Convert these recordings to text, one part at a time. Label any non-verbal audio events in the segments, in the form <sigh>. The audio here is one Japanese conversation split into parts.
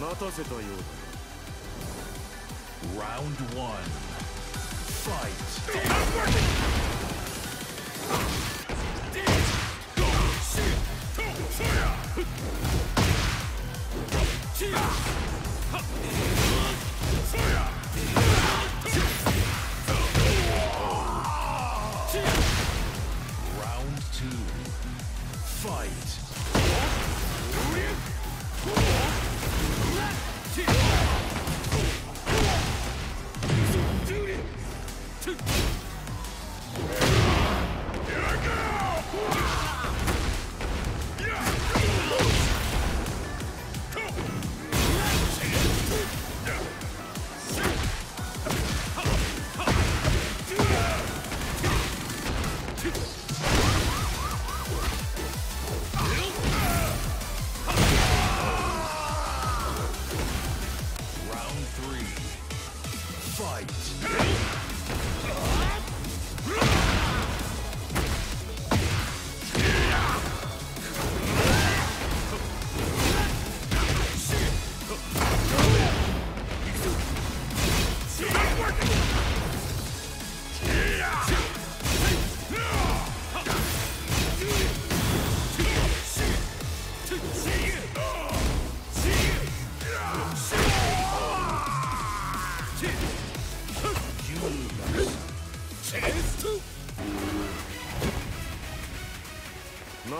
待たせたようだ Round 1 <laughs> Round two. Fight.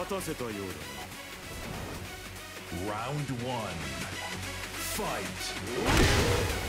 勝たせたようだ Round 1 Fight!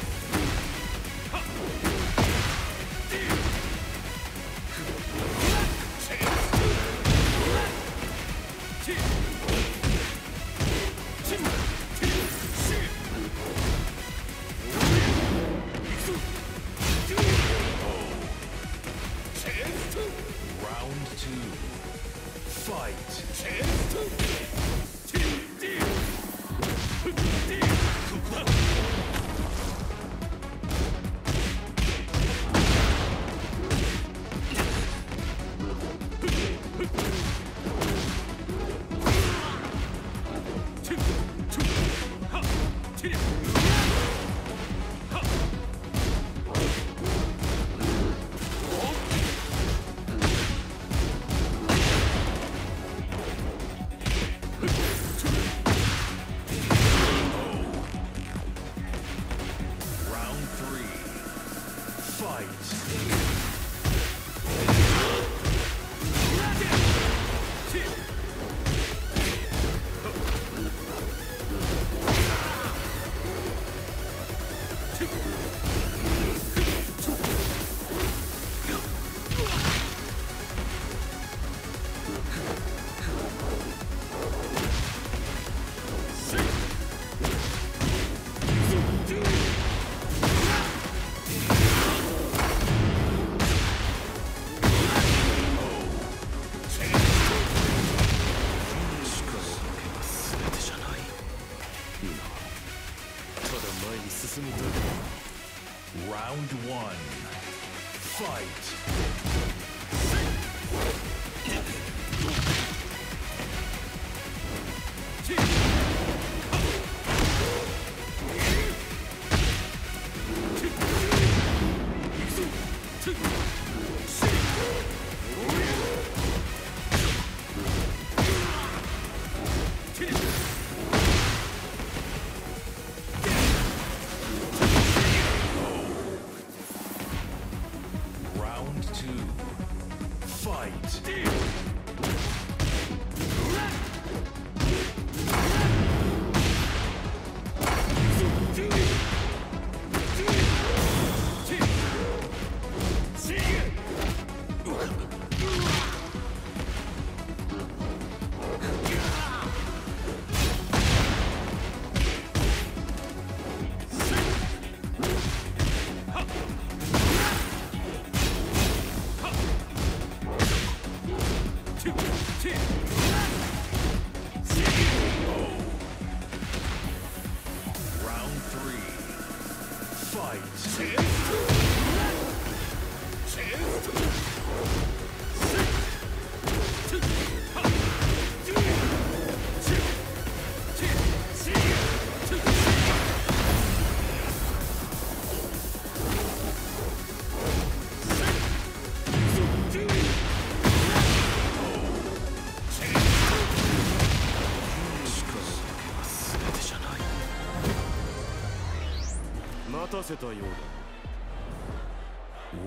せたようだ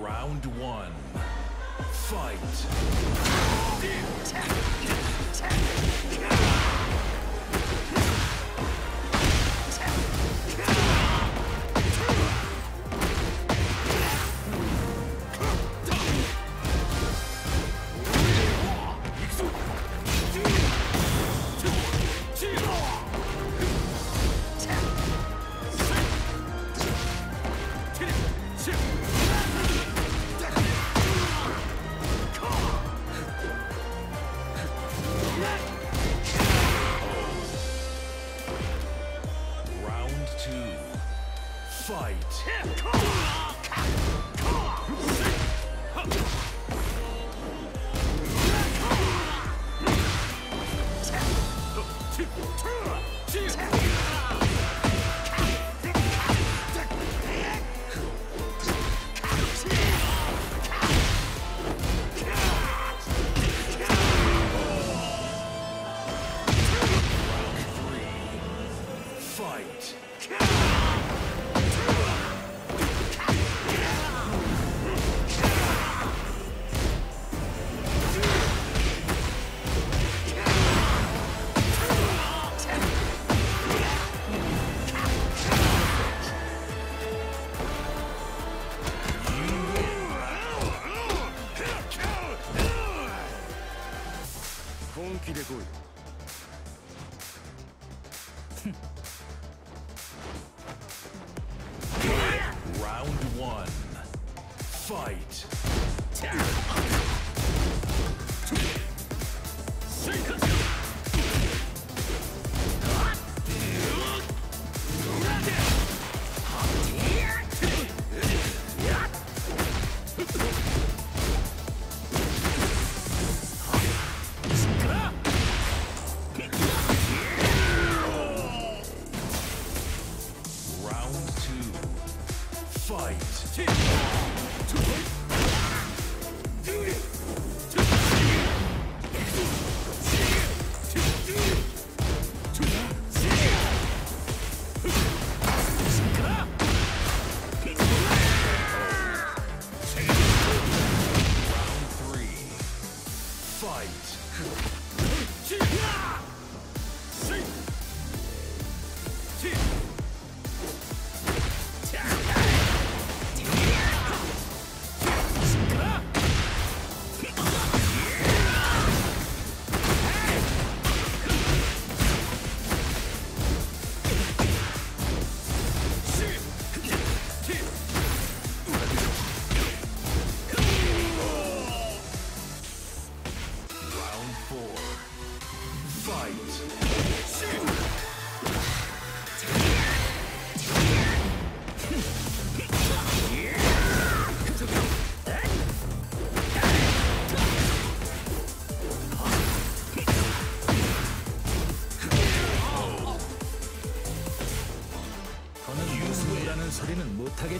Round one. Fight. Fight.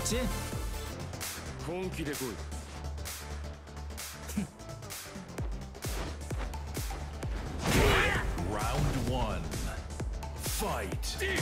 ち本気で来い Round one. Fight. Round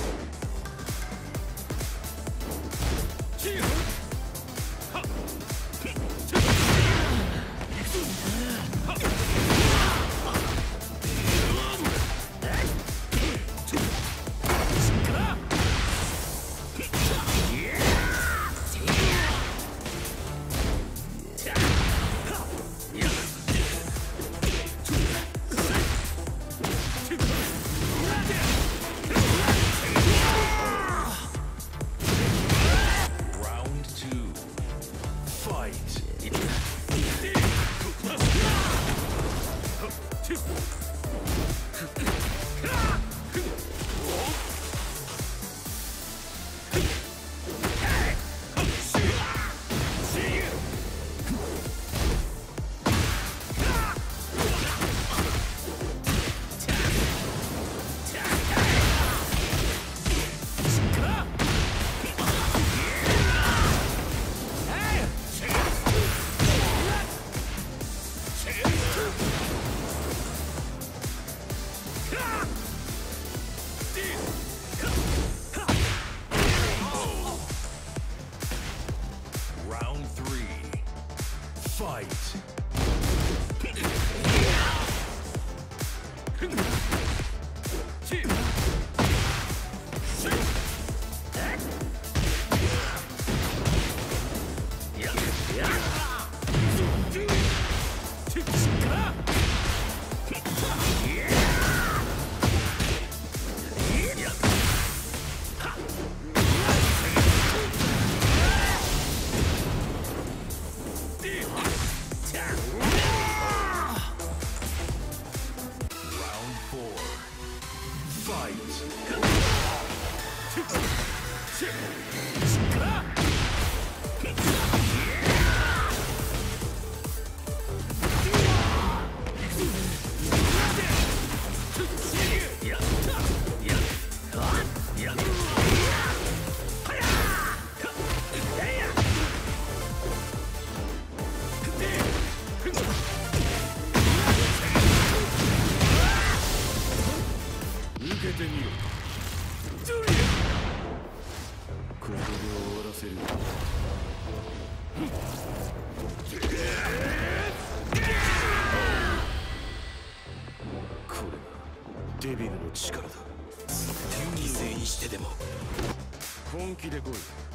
fight! デビルの力だ。犠牲にしてでも。本気で来い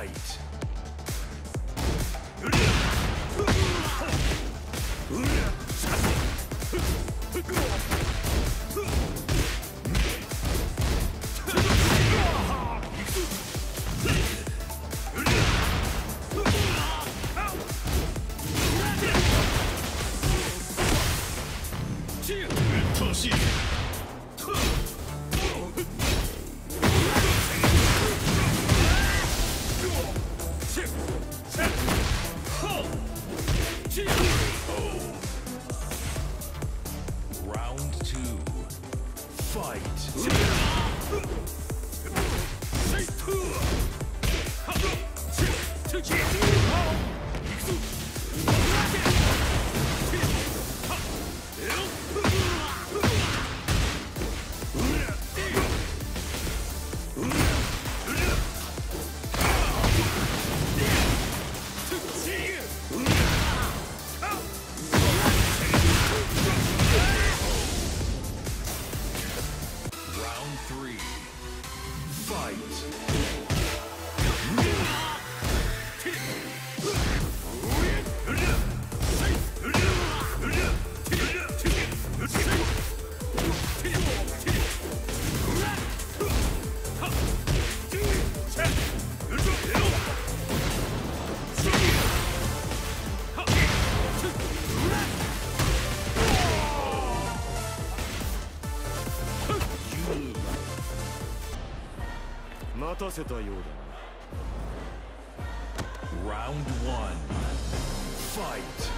fight. Round two. Fight. わせたようだな Round 1 Fight!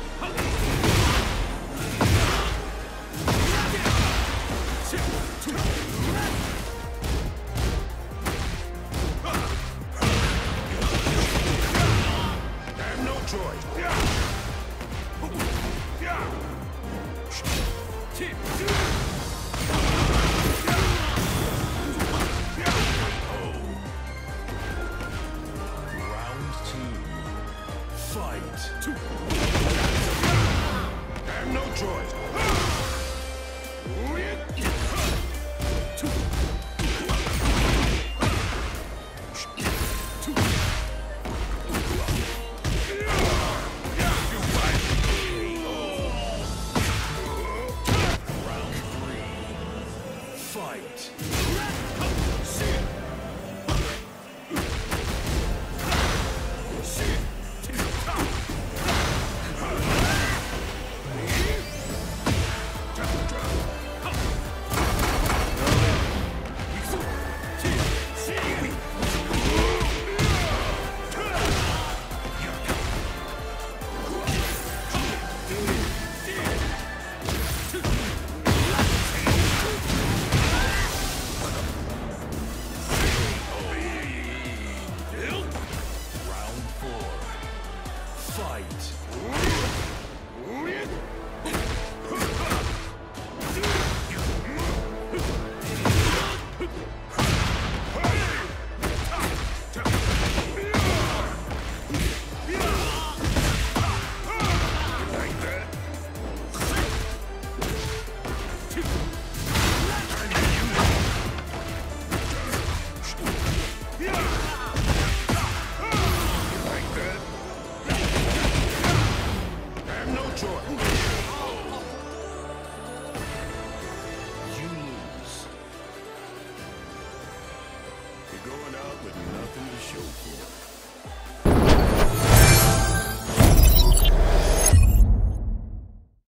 Choice.